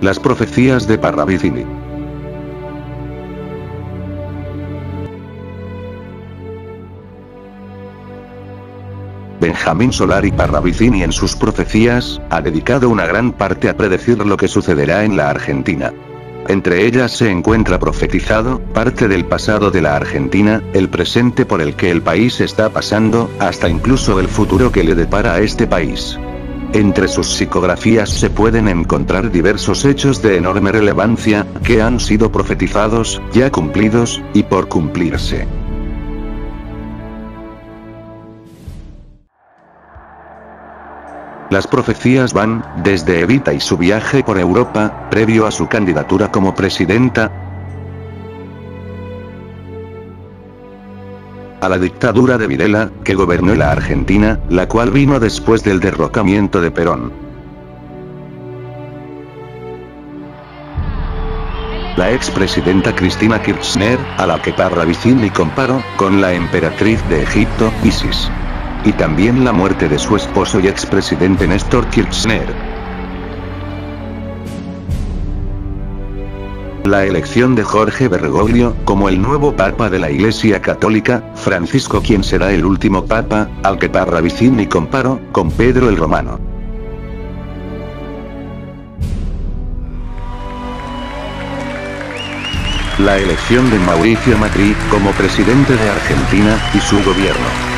Las profecías de Parravicini. Benjamín Solari Parravicini en sus profecías, ha dedicado una gran parte a predecir lo que sucederá en la Argentina. Entre ellas se encuentra profetizado, parte del pasado de la Argentina, el presente por el que el país está pasando, hasta incluso el futuro que le depara a este país. Entre sus psicografías se pueden encontrar diversos hechos de enorme relevancia, que han sido profetizados, ya cumplidos, y por cumplirse. Las profecías van, desde Evita y su viaje por Europa, previo a su candidatura como presidenta, a la dictadura de Videla, que gobernó la Argentina, la cual vino después del derrocamiento de Perón. La expresidenta Cristina Kirchner, a la que Parravicini comparó, con la emperatriz de Egipto, Isis y también la muerte de su esposo y expresidente Néstor Kirchner. La elección de Jorge Bergoglio, como el nuevo Papa de la Iglesia Católica, Francisco quien será el último Papa, al que Parravicini comparó, con Pedro el Romano. La elección de Mauricio Macri, como presidente de Argentina, y su gobierno.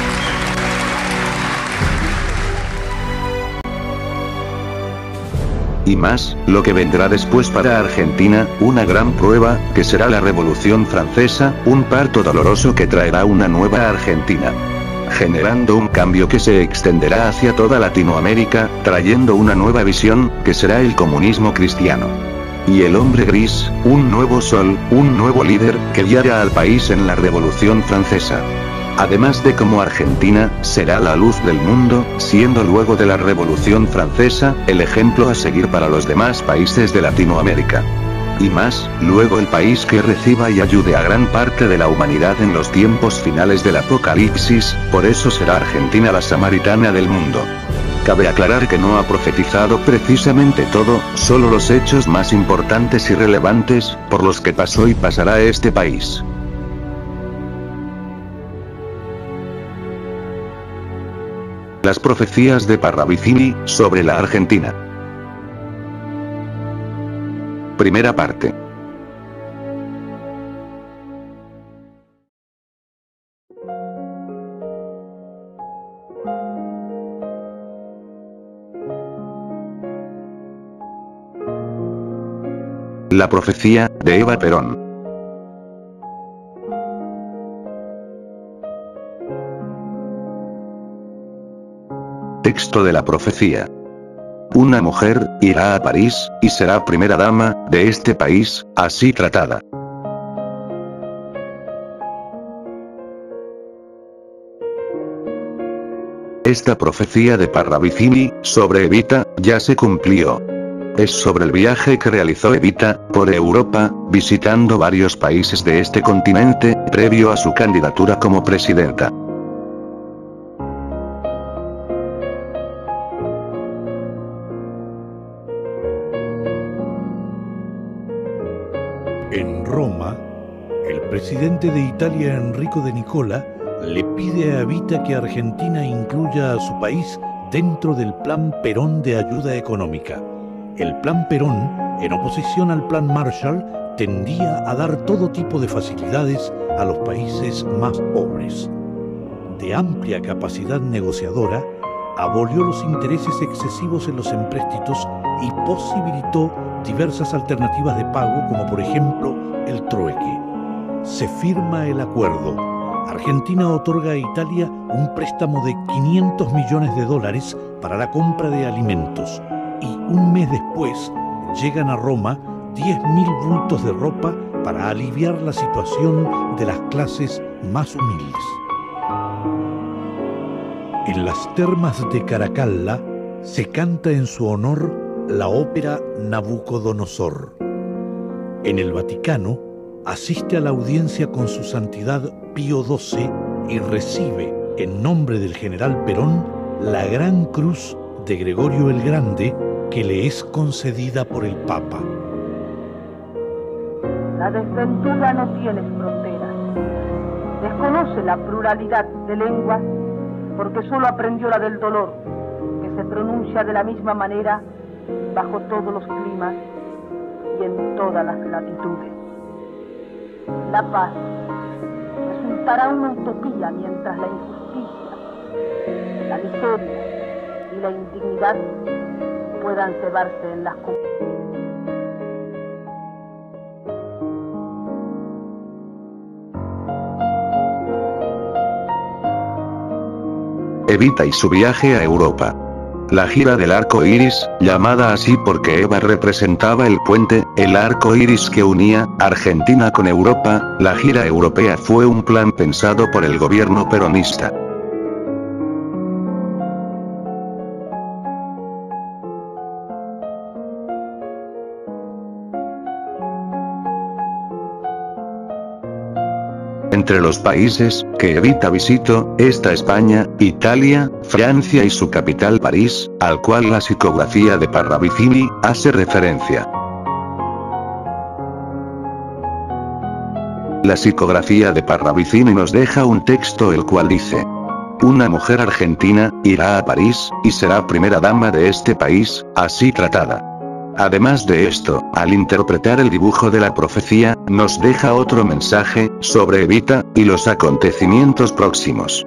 Y más, lo que vendrá después para Argentina, una gran prueba, que será la Revolución Francesa, un parto doloroso que traerá una nueva Argentina generando un cambio que se extenderá hacia toda Latinoamérica, trayendo una nueva visión, que será el comunismo cristiano. Y el hombre gris, un nuevo sol, un nuevo líder, que guiará al país en la Revolución Francesa. Además de como Argentina, será la luz del mundo, siendo luego de la Revolución Francesa, el ejemplo a seguir para los demás países de Latinoamérica. Y más, luego el país que reciba y ayude a gran parte de la humanidad en los tiempos finales del apocalipsis, por eso será Argentina la samaritana del mundo. Cabe aclarar que no ha profetizado precisamente todo, solo los hechos más importantes y relevantes, por los que pasó y pasará este país. Las profecías de Parravicini, sobre la Argentina. Primera parte. La profecía, de Eva Perón. Texto de la profecía. Una mujer, irá a París, y será primera dama, de este país, así tratada. Esta profecía de Parravicini, sobre Evita, ya se cumplió. Es sobre el viaje que realizó Evita, por Europa, visitando varios países de este continente, previo a su candidatura como presidenta. Presidente de Italia Enrico de Nicola le pide a Evita que Argentina incluya a su país dentro del Plan Perón de ayuda económica. El Plan Perón, en oposición al Plan Marshall, tendía a dar todo tipo de facilidades a los países más pobres. De amplia capacidad negociadora, abolió los intereses excesivos en los empréstitos y posibilitó diversas alternativas de pago como por ejemplo el trueque. Se firma el acuerdo. Argentina otorga a Italia un préstamo de 500 millones de dólares para la compra de alimentos y un mes después llegan a Roma 10.000 bultos de ropa para aliviar la situación de las clases más humildes. En las termas de Caracalla se canta en su honor la ópera Nabucodonosor. En el Vaticano, asiste a la audiencia con su santidad Pío XII y recibe, en nombre del general Perón, la Gran Cruz de Gregorio el Grande que le es concedida por el Papa. La desventura no tiene fronteras. Desconoce la pluralidad de lenguas porque solo aprendió la del dolor, que se pronuncia de la misma manera bajo todos los climas y en todas las latitudes. La paz resultará una utopía mientras la injusticia, la miseria y la indignidad puedan cebarse en las Evita y su viaje a Europa. La gira del arco iris, llamada así porque Eva representaba el puente, el arco iris que unía Argentina con Europa, la gira europea fue un plan pensado por el gobierno peronista. Entre los países que Evita visitó, está España, Italia, Francia y su capital París, al cual la psicografía de Parravicini hace referencia. La psicografía de Parravicini nos deja un texto el cual dice, una mujer argentina, irá a París, y será primera dama de este país, así tratada. Además de esto, al interpretar el dibujo de la profecía, nos deja otro mensaje, sobre Evita, y los acontecimientos próximos.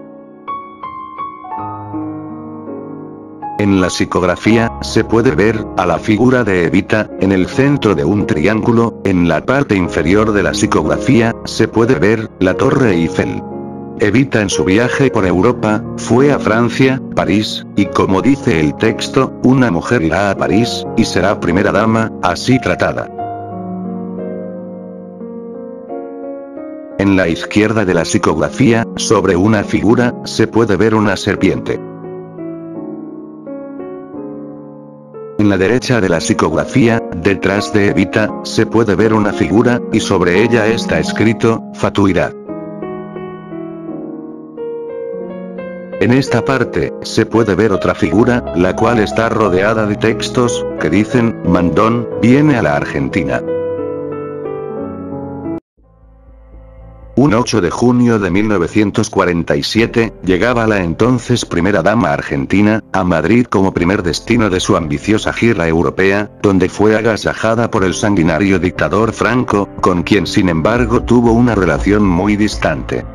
En la psicografía, se puede ver, a la figura de Evita, en el centro de un triángulo, en la parte inferior de la psicografía, se puede ver, la Torre Eiffel. Evita en su viaje por Europa, fue a Francia, París, y como dice el texto, una mujer irá a París, y será primera dama, así tratada. En la izquierda de la psicografía, sobre una figura, se puede ver una serpiente. En la derecha de la psicografía, detrás de Evita, se puede ver una figura, y sobre ella está escrito, fatuidad. En esta parte, se puede ver otra figura, la cual está rodeada de textos, que dicen, Mandón, viene a la Argentina. Un 8 de junio de 1947, llegaba la entonces primera dama argentina, a Madrid como primer destino de su ambiciosa gira europea, donde fue agasajada por el sanguinario dictador Franco, con quien sin embargo tuvo una relación muy distante.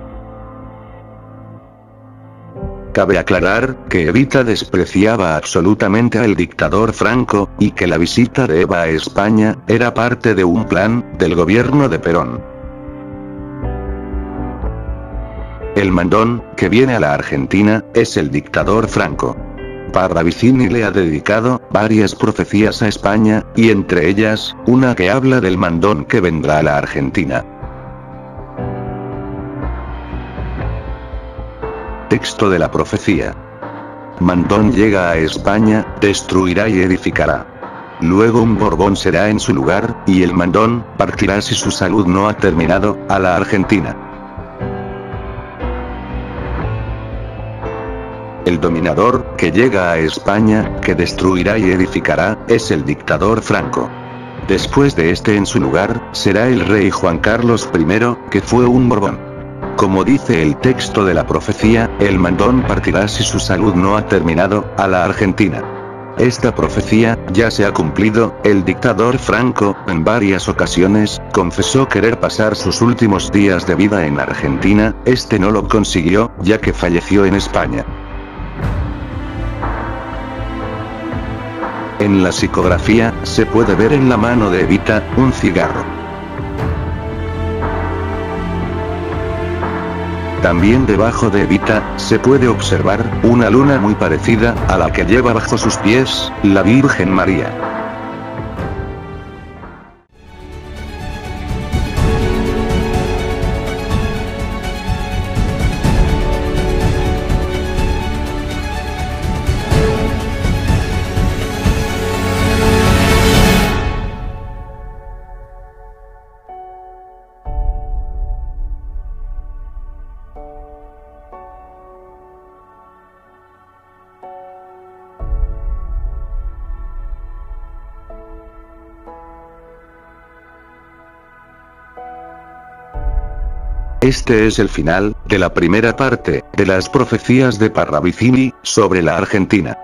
Cabe aclarar, que Evita despreciaba absolutamente al dictador Franco, y que la visita de Eva a España, era parte de un plan, del gobierno de Perón. El mandón, que viene a la Argentina, es el dictador Franco. Parravicini le ha dedicado, varias profecías a España, y entre ellas, una que habla del mandón que vendrá a la Argentina. Texto de la profecía. Mandón llega a España, destruirá y edificará. Luego un Borbón será en su lugar, y el mandón, partirá si su salud no ha terminado, a la Argentina. El dominador, que llega a España, que destruirá y edificará, es el dictador Franco. Después de este en su lugar, será el rey Juan Carlos I, que fue un Borbón. Como dice el texto de la profecía, el mandón partirá si su salud no ha terminado, a la Argentina. Esta profecía, ya se ha cumplido, el dictador Franco, en varias ocasiones, confesó querer pasar sus últimos días de vida en Argentina, este no lo consiguió, ya que falleció en España. En la psicografía, se puede ver en la mano de Evita, un cigarro. También debajo de Evita, se puede observar, una luna muy parecida, a la que lleva bajo sus pies, la Virgen María. Este es el final, de la primera parte, de las profecías de Parravicini, sobre la Argentina.